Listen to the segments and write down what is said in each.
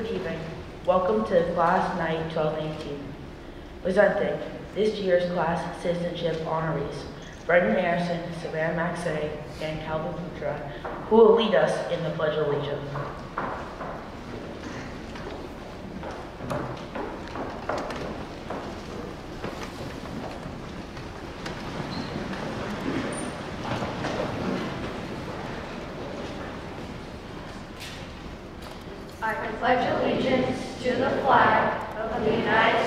Good evening. Welcome to Class Night 1218. Presenting this year's class citizenship honorees, Brendan Harrison, Savannah Maxey, and Calvin Putra, who will lead us in the Pledge of Allegiance. I pledge allegiance to the flag of the United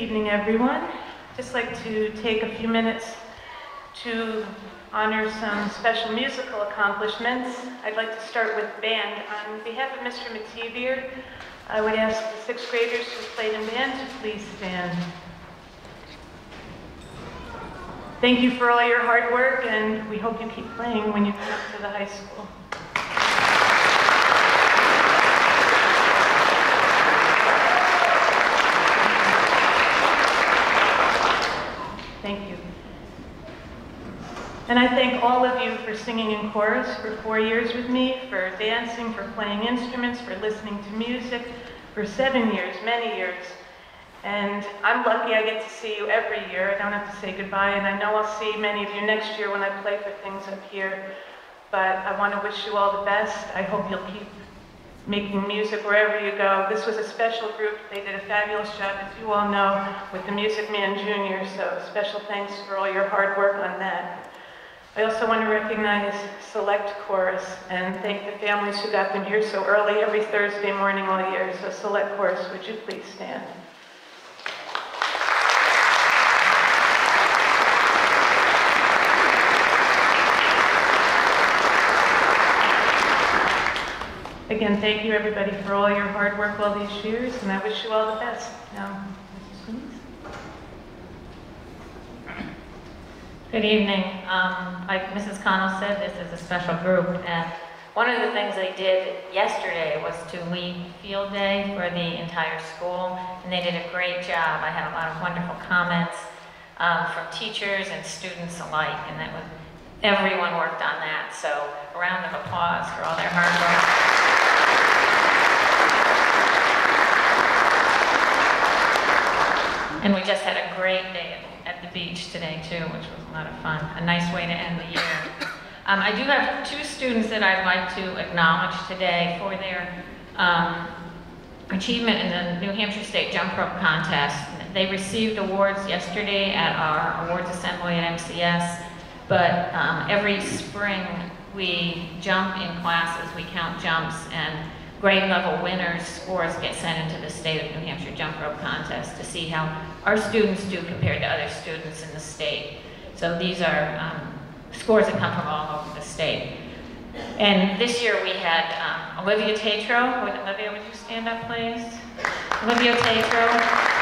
evening, everyone. Just like to take a few minutes to honor some special musical accomplishments. I'd like to start with band. On behalf of Mr. Mativier, I would ask the sixth graders who played in band to please stand. Thank you for all your hard work, and we hope you keep playing when you come up to the high school. Thank you. And I thank all of you for singing in chorus for four years with me, for dancing, for playing instruments, for listening to music, for seven years, many years. And I'm lucky I get to see you every year. I don't have to say goodbye, and I know I'll see many of you next year when I play for things up here. But I want to wish you all the best. I hope you'll keep making music wherever you go. This was a special group. They did a fabulous job, as you all know, with the Music Man Junior, so special thanks for all your hard work on that. I also want to recognize Select Chorus and thank the families who got them here so early every Thursday morning all year. So Select Chorus, would you please stand? Again, thank you everybody for all your hard work all these years, and I wish you all the best. Now, Mrs. Coons? Good evening. Um, like Mrs. Connell said, this is a special group, and one of the things they did yesterday was to lead field day for the entire school, and they did a great job. I had a lot of wonderful comments um, from teachers and students alike, and that was everyone worked on that. So a round of applause for all their hard work. And we just had a great day the beach today too, which was a lot of fun. A nice way to end the year. Um, I do have two students that I'd like to acknowledge today for their um, achievement in the New Hampshire State Jump Rope Contest. They received awards yesterday at our awards assembly at MCS, but um, every spring we jump in classes, we count jumps, and grade level winners' scores get sent into the state of New Hampshire jump rope contest to see how our students do compared to other students in the state. So these are um, scores that come from all over the state. And this year we had um, Olivia Tatro. Olivia, would you stand up, please? Olivia Tatro.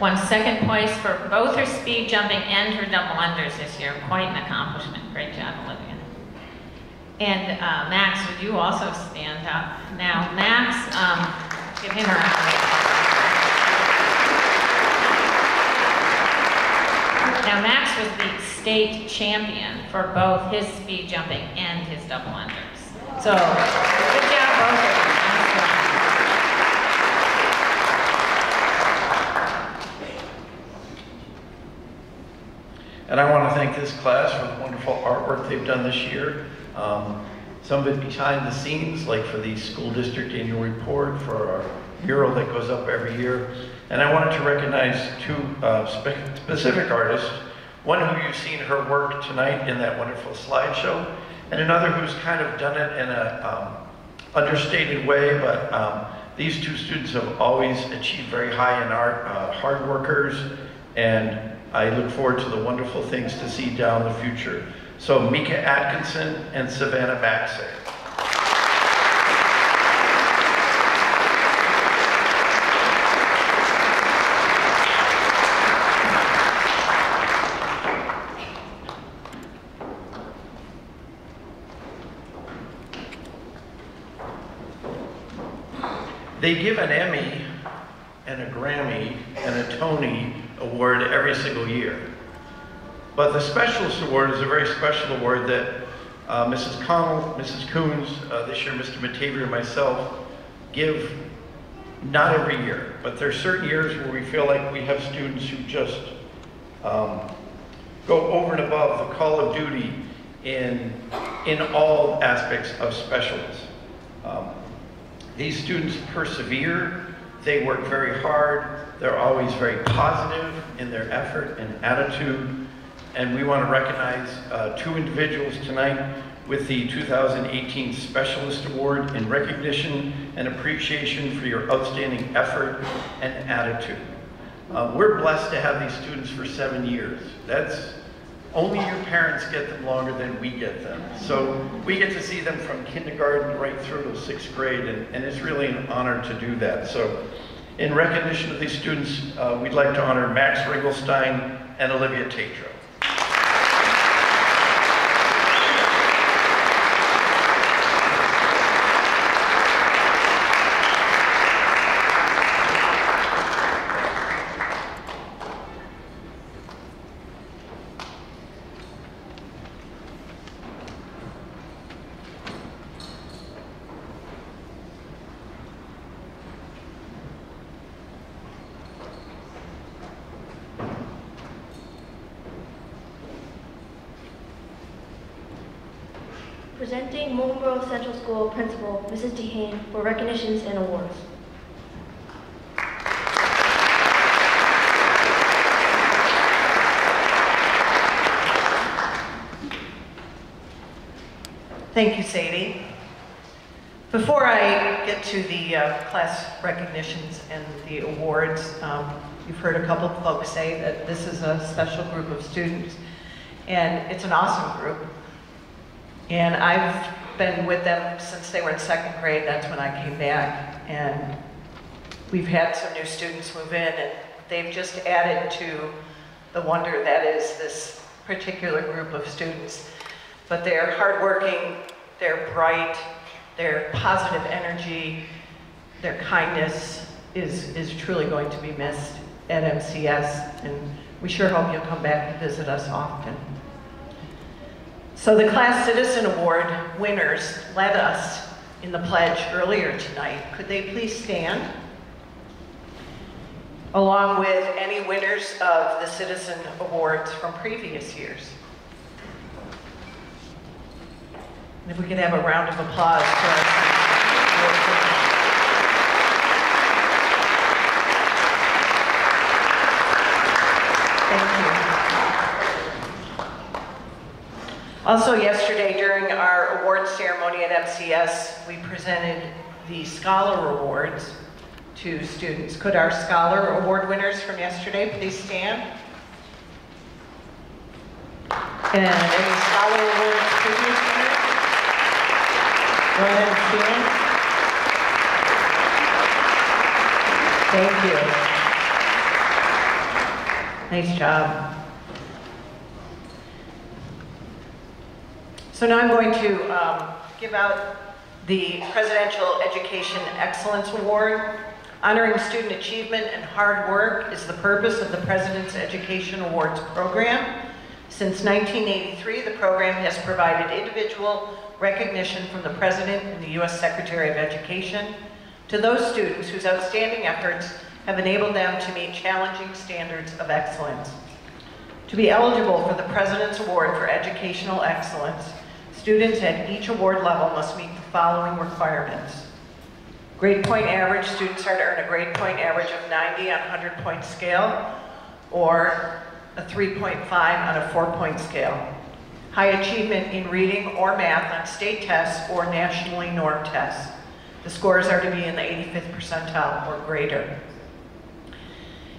Won second place for both her speed jumping and her double unders this year. Quite an accomplishment. Great job, Olivia. And uh, Max, would you also stand up? Now, Max, um, give him a round of applause. Now, Max was the state champion for both his speed jumping and his double unders. So, good job, both of you. Nice job. And I want to thank this class for the wonderful artwork they've done this year. Um, some of it behind the scenes, like for the school district annual report, for our mural that goes up every year. And I wanted to recognize two uh, spe specific artists. One who you've seen her work tonight in that wonderful slideshow, and another who's kind of done it in a um, understated way, but um, these two students have always achieved very high in art, uh, hard workers, and I look forward to the wonderful things to see down the future. So Mika Atkinson and Savannah Maxey. They give an Emmy and a Grammy and a Tony award every single year. But the Specialist Award is a very special award that uh, Mrs. Connell, Mrs. Coons, uh, this year Mr. Matavier and myself give not every year, but there are certain years where we feel like we have students who just um, go over and above the call of duty in, in all aspects of specialists. Um, these students persevere, they work very hard, they're always very positive in their effort and attitude. And we want to recognize uh, two individuals tonight with the 2018 Specialist Award in recognition and appreciation for your outstanding effort and attitude. Uh, we're blessed to have these students for seven years. That's only your parents get them longer than we get them. So we get to see them from kindergarten right through to sixth grade, and, and it's really an honor to do that. So in recognition of these students, uh, we'd like to honor Max Ringelstein and Olivia Tatro. Moultonborough Central School Principal Mrs. DeHane for recognitions and awards. Thank you, Sadie. Before I get to the uh, class recognitions and the awards, um, you've heard a couple of folks say that this is a special group of students, and it's an awesome group. And I've been with them since they were in second grade, that's when I came back, and we've had some new students move in, and they've just added to the wonder that is this particular group of students. But they're hardworking, they're bright, their positive energy, their kindness is, is truly going to be missed at MCS, and we sure hope you'll come back and visit us often. So the Class Citizen Award winners led us in the pledge earlier tonight. Could they please stand? Along with any winners of the Citizen Awards from previous years. And if we could have a round of applause for our. Thank you. Also yesterday during our awards ceremony at MCS, we presented the Scholar Awards to students. Could our Scholar Award winners from yesterday please stand? And any Scholar Awards previous winners? Go ahead and stand. Thank you. Nice job. So now I'm going to um, give out the Presidential Education Excellence Award. Honoring student achievement and hard work is the purpose of the President's Education Awards program. Since 1983, the program has provided individual recognition from the President and the U.S. Secretary of Education to those students whose outstanding efforts have enabled them to meet challenging standards of excellence. To be eligible for the President's Award for Educational Excellence, students at each award level must meet the following requirements. Grade point average, students are to earn a grade point average of 90 on a 100 point scale or a 3.5 on a four point scale. High achievement in reading or math on state tests or nationally normed tests. The scores are to be in the 85th percentile or greater.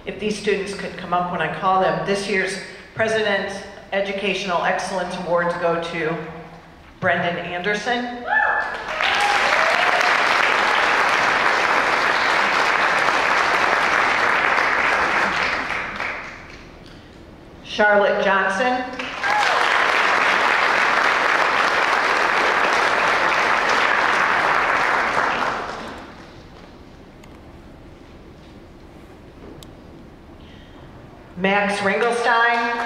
If these students could come up when I call them, this year's President's Educational Excellence Awards go to Brendan Anderson. Charlotte Johnson. Max Ringelstein.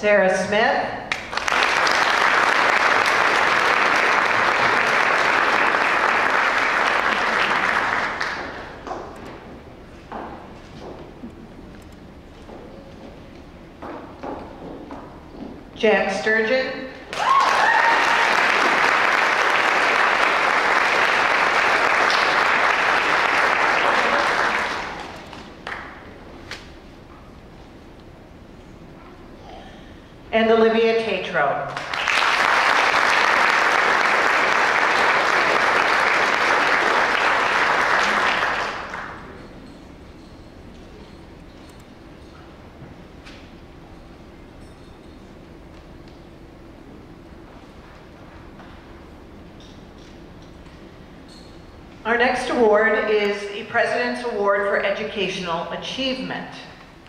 Sarah Smith. Jack Sturgeon. and Olivia Tatro. Our next award is the President's Award for Educational Achievement.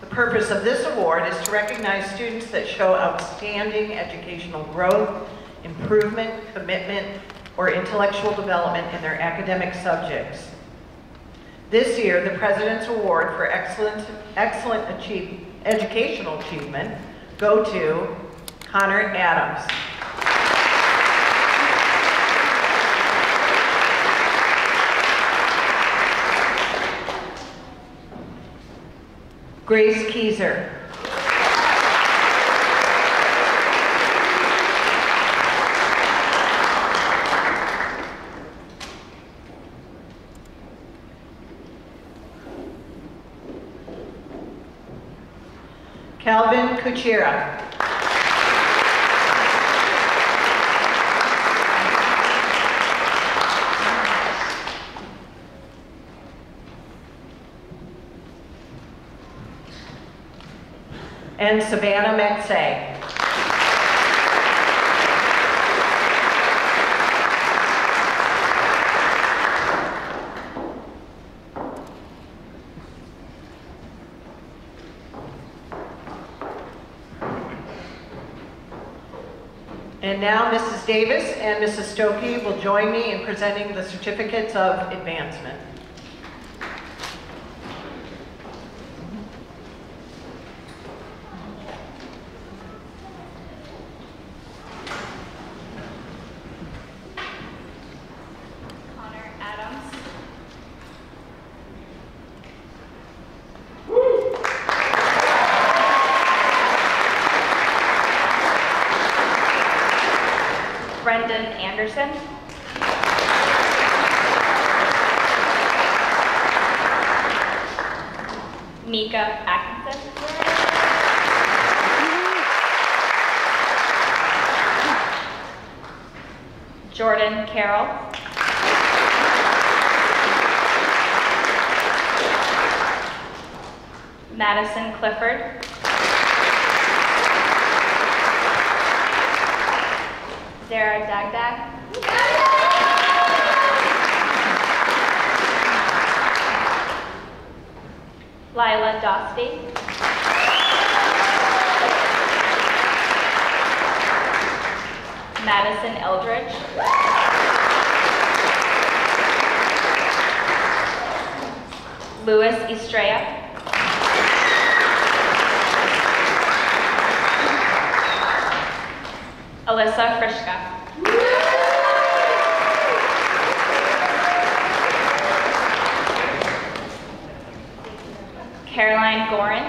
The purpose of this award is to recognize students that show outstanding educational growth, improvement, commitment, or intellectual development in their academic subjects. This year, the President's Award for Excellent, excellent achieve, Educational Achievement go to Connor Adams. Grace Keyser. Calvin Kuchera. And Savannah Metze. And now Mrs. Davis and Mrs. Stokey will join me in presenting the certificates of advancement. Connor Adams. Brendan Anderson. Mika Atkinson. Jordan Carroll. Madison Clifford. Zara Dagdag. Lila Dosty. Madison Eldridge. Louis Estrella. Alyssa Frischka. Caroline Gorin.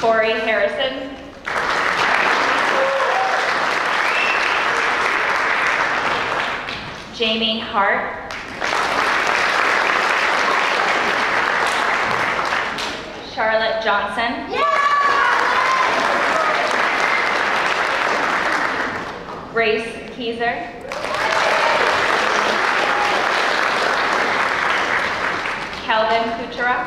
Corey Harrison. Jamie Hart. Charlotte Johnson. Grace Keyser. Calvin Kuchera.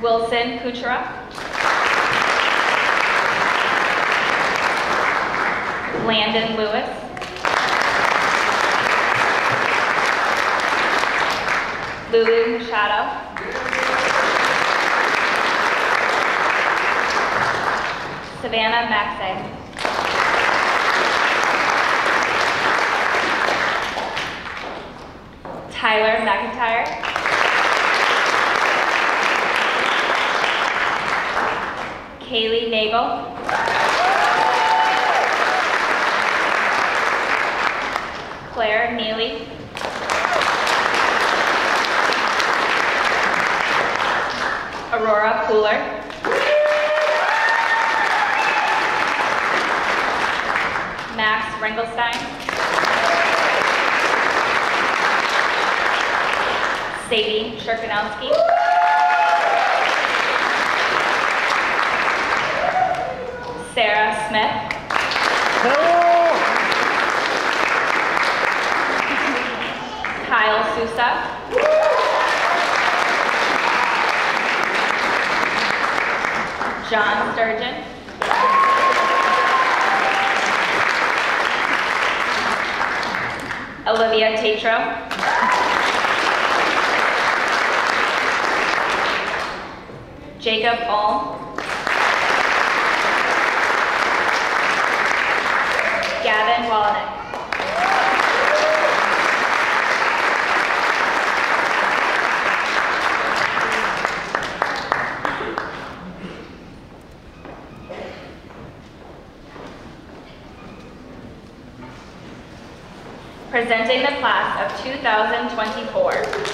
Wilson Kuchera. Landon Lewis. Lulu Machado. Savannah Maxey. Tyler McIntyre. Kaylee Nagel. Neely. Aurora Cooler, Max Rengelstein. Sadie Sherkinowski. Sarah Smith. Kyle Sousa. John Sturgeon. Olivia Tatro. Jacob All. presenting the class of 2024.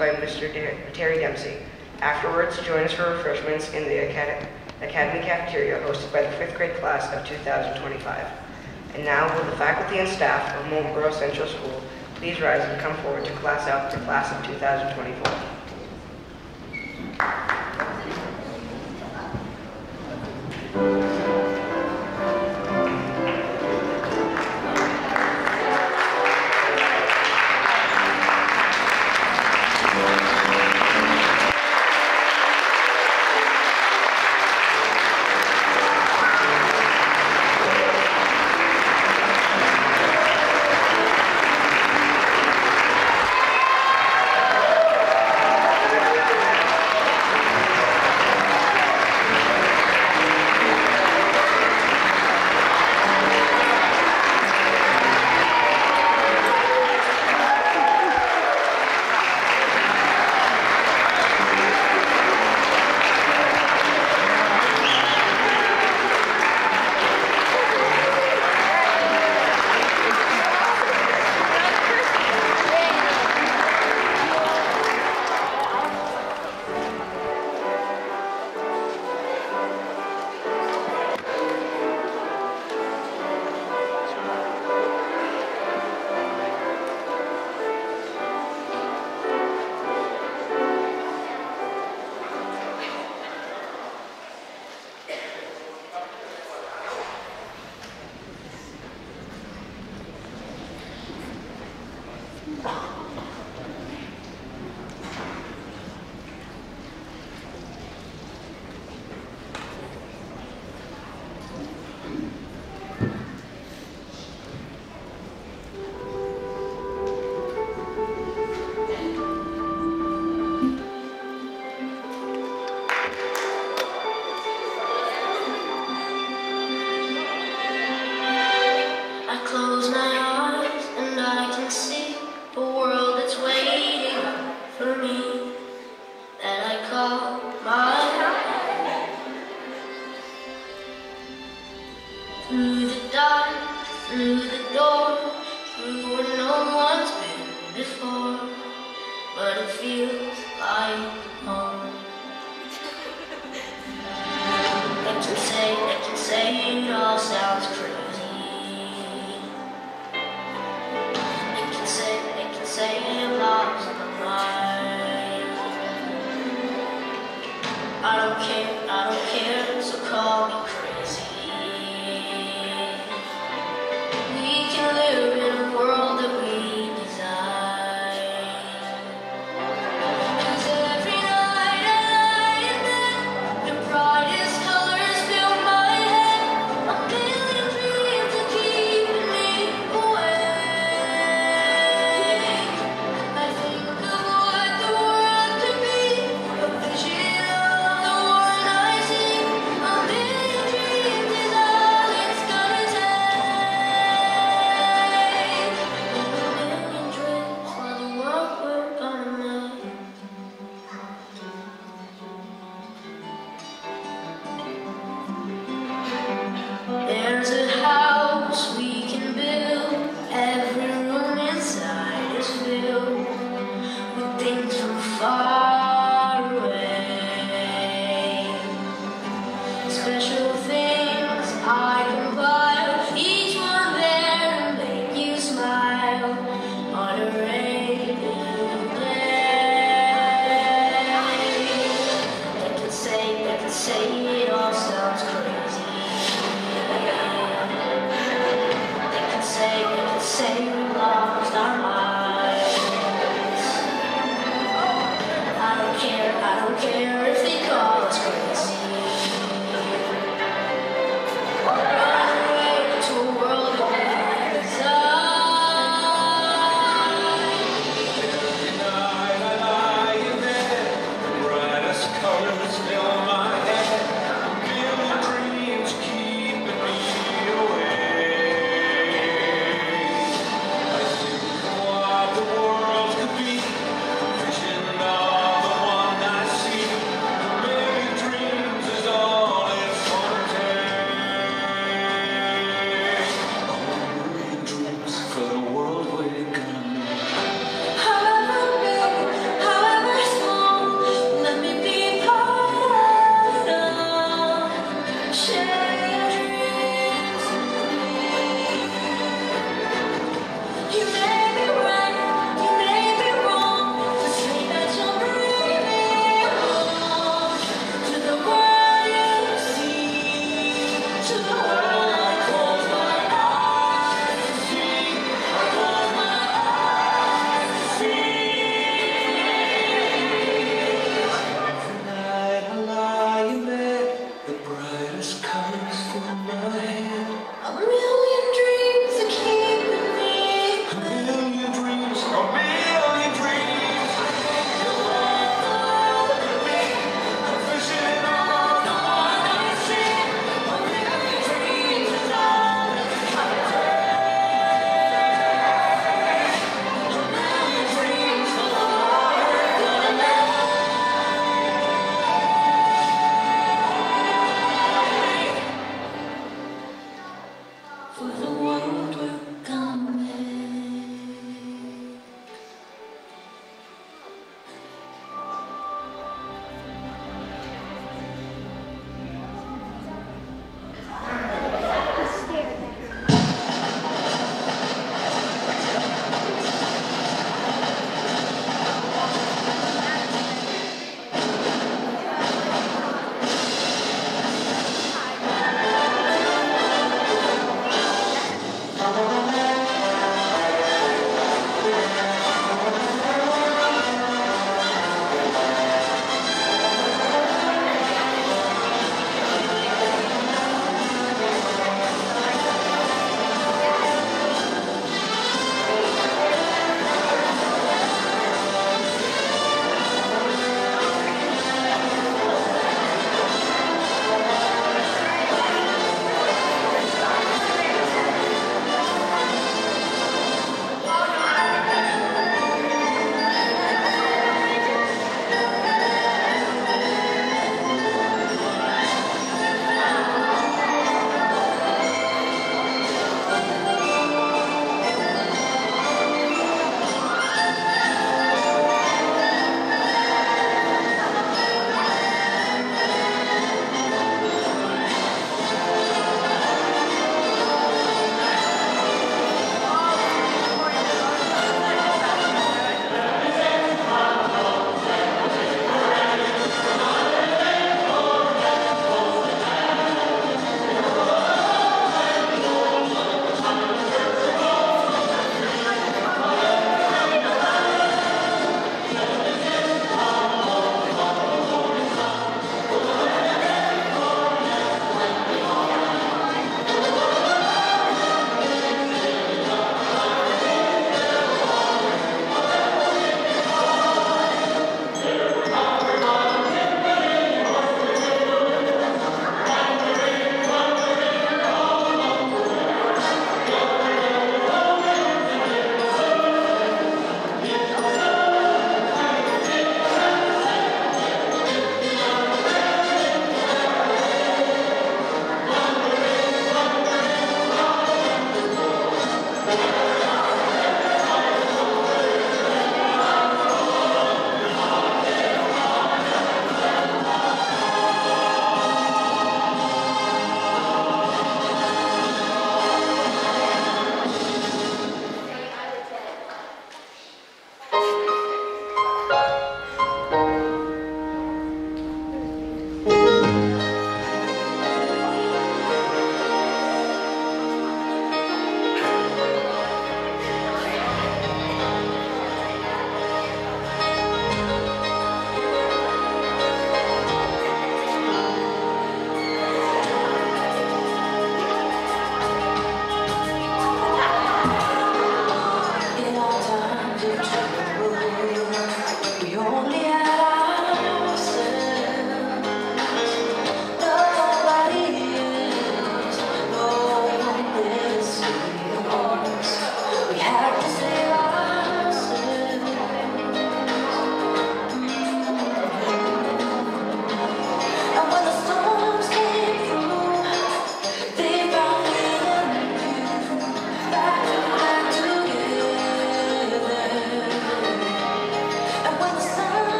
introduced by Mr. Terry Dempsey. Afterwards, join us for refreshments in the acad Academy cafeteria hosted by the fifth grade class of 2025. And now, will the faculty and staff of Moultonborough Central School please rise and come forward to class out the class of 2024.